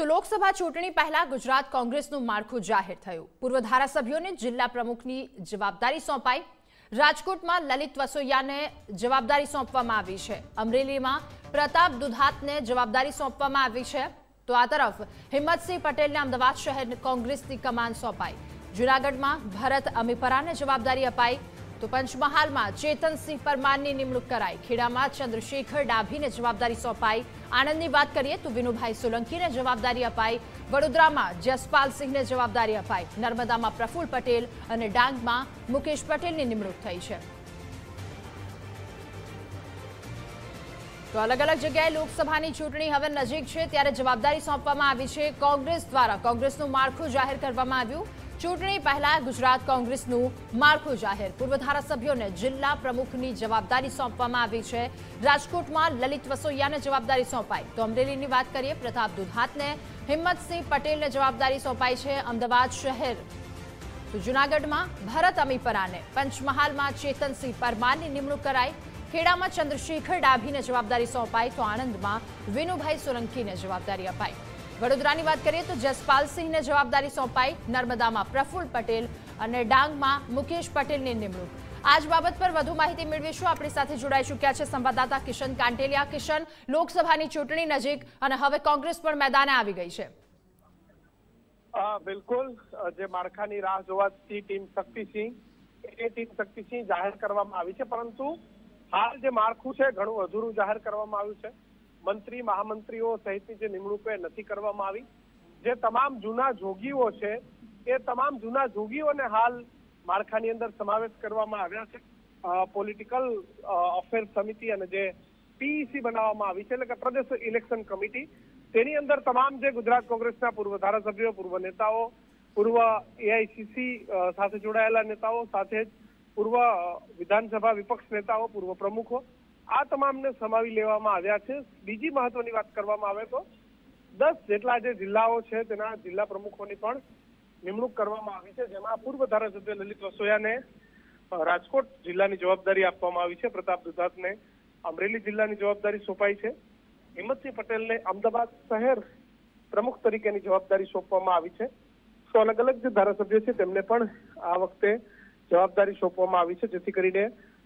તો લોકસભા ચૂંટણી પહેલા ગુજરાત કોંગ્રેસનું માળખું જાહેર થયું. પૂર્વ ધારાસભ્યોને જિલ્લા પ્રમુખની જવાબદારી સોંપાઈ. રાજકોટમાં લલિત વસોયાને જવાબદારી સોંપવામાં આવી છે. અમરેલીમાં પ્રતાપ દુધાતને જવાબદારી સોંપવામાં આવી છે. તો આ તરફ હિંમતસિંહ પટેલને અમદાવાદ શહેર કોંગ્રેસની કમાન સોંપાઈ. જૂનાગઢમાં ભરત અમીપરાને જવાબદારી અપાઈ. તો પંચમહાલમાં ચેતનસિંહ પરમારની નિમણૂક કરાઈ. ખેડામાં ચંદ્રશેખર ડાભીને જવાબદારી સોંપાઈ. આણંદની વાત કરીએ તો વિનુભાઈ સોલંકીને જવાબદારી અપાઈ. વડોદરામાં જસપાલસિંહને જવાબદારી અપાઈ. નર્મદામાં પ્રફુલ પટેલ અને ડાંગમાં મુકેશ પટેલની નિમણૂક થઈ છે. તો અલગ અલગ જગ્યાએ લોકસભાની ચૂંટણી હવે નજીક છે, ત્યારે જવાબદારી સોંપવામાં આવી છે કોંગ્રેસ દ્વારા. કોંગ્રેસનું માળખું જાહેર કરવામાં આવ્યું. ચૂંટણી પહેલા ગુજરાત કોંગ્રેસનું માળખું જાહેર. પૂર્વ ધારાસભ્યોને જિલ્લા પ્રમુખની જવાબદારી સોંપવામાં આવી છે. રાજકોટમાં લલિત વસોયાને જવાબદારી સોંપાઈ. તો અમરેલીની વાત કરીએ, પ્રતાપ દુધાતને. હિંમતસિંહ પટેલને જવાબદારી સોંપાઈ છે અમદાવાદ શહેર. તો જૂનાગઢમાં ભરત અમીપરાને. પંચમહાલમાં ચેતનસિંહ પરમારની નિમણૂક કરાઈ. ખેડામાં ચંદ્રશેખર ડાભીને જવાબદારી સોંપાઈ. તો આણંદમાં વિનુભાઈ સોલંકીને જવાબદારી અપાઈ. વડોદરાની વાત કરીએ તો જસપાલસિંહને જવાબદારી સોંપાઈ નર્મદામાં પ્રફુલ્લ પટેલ અને ડાંગમાં મુકેશ પટેલની નિમણૂક. આજ બાબત પર વધુ માહિતી મેળવીશું. આપણી સાથે જોડાઈ ચૂક્યા છે સંવાદદાતા કિશન કાંટેલિયા. કિશન, લોકસભાની ચૂંટણી નજીક અને હવે કોંગ્રેસ પણ મેદાને આવી ગઈ છે. બિલકુલ. જે માળખાની રાહ જોવાથી ટીમ શક્તિસિંહ એ ટીમ શક્તિસિંહ જાહેર કરવામાં આવી છે. પરંતુ હાલ જે માળખું છે, ઘણું અધૂરું જાહેર કરવામાં આવ્યું છે. મંત્રી, મહામંત્રીઓ સહિતની જે નિમણૂક નથી કરવામાં આવી, જે તમામ જૂના જોગીઓ છે, એ તમામ જૂના જોગીઓને હાલ માળખાની અંદર સમાવેશ કરવામાં આવ્યા છે. પોલિટિકલ અફેર સમિતિ અને જે પીઈસી બનાવવામાં આવી છે, એટલે કે પ્રદેશ ઇલેક્શન કમિટી, તેની અંદર તમામ જે ગુજરાત કોંગ્રેસના પૂર્વ ધારાસભ્યો, પૂર્વ નેતાઓ, પૂર્વ એઆઈસીસી સાથે જોડાયેલા નેતાઓ, સાથે જ પૂર્વ વિધાનસભા વિપક્ષ નેતાઓ, પૂર્વ પ્રમુખો આ તમામને સમાવી લેવામાં આવ્યા છે. બીજી મહત્વની વાત કરવામાં આવે તો દસ જેટલા જે જિલ્લાઓ છે તેના જિલ્લા પ્રમુખોની પણ નિમણૂક કરવામાં આવી છે. જેમાં પૂર્વ ધારાસભ્ય લલિત વસોયાને રાજકોટ જિલ્લાની જવાબદારી આપવામાં આવી છે. પ્રતાપ દુધાતને અમરેલી જિલ્લાની જવાબદારી સોંપાઈ છે. હિંમતસિંહ પટેલને અમદાવાદ શહેર પ્રમુખ તરીકેની જવાબદારી સોંપવામાં આવી છે. તો અલગ અલગ જે ધારાસભ્ય છે તેમને પણ આ વખતે જવાબદારી સોંપવામાં આવી છે. જેથી કરીને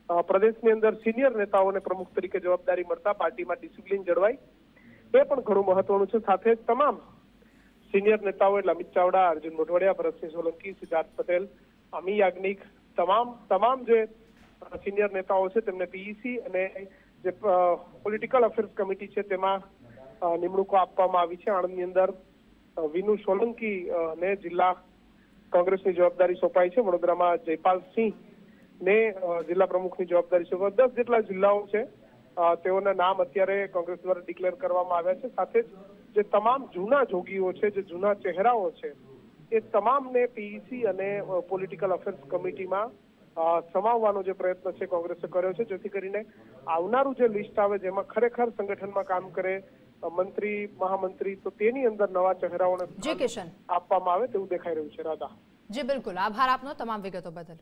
પ્રદેશની અંદર સિનિયર નેતાઓને પ્રમુખ તરીકે જવાબદારી મળતા પાર્ટીમાં ડિસિપ્લિન જળવાય. એ પણ ઘણું મહત્વનું છે. સાથે તમામ સિનિયર નેતાઓ એટલે અમિત ચાવડા, અર્જુન મોઢવાડિયા, ભરતસિંહ સોલંકી, સિદ્ધાર્થ પટેલ અમી યાજ્ઞિક, તમામ તમામ જે સિનિયર નેતાઓ છે તેમને પીઈસી અને જે પોલિટિકલ અફેર્સ કમિટી છે તેમાં નિમણૂકો આપવામાં આવી છે. આણંદની અંદર વિનુ સોલંકી ને જિલ્લા કોંગ્રેસની જવાબદારી સોંપાઈ છે. વડોદરામાં જયપાલસિંહ ને જિલ્લા પ્રમુખની જવાબદારી છે. દસ જેટલા જિલ્લાઓ છે તેઓના નામ અત્યારે કોંગ્રેસ દ્વારા ડિક્લેર કરવામાં આવ્યા છે. સાથે જ જે તમામ જૂના જોગીઓ છે જે જૂના ચહેરાઓ છે એ તમામને પીઈસી અને પોલિટિકલ અફેર્સ કમિટીમાં સમાવવાનો જે પ્રયત્ન છે કોંગ્રેસે કર્યો છે જેથી કરીને આવનારું જે લિસ્ટ આવે જેમાં ખરેખર સંગઠનમાં કામ કરે મંત્રી મહામંત્રી તો તેની અંદર નવા ચહેરાઓને આપવામાં આવે તેવું દેખાઈ રહ્યું છે. રાધા. જી બિલકુલ. આભાર આપનો તમામ વિગતો બદલ.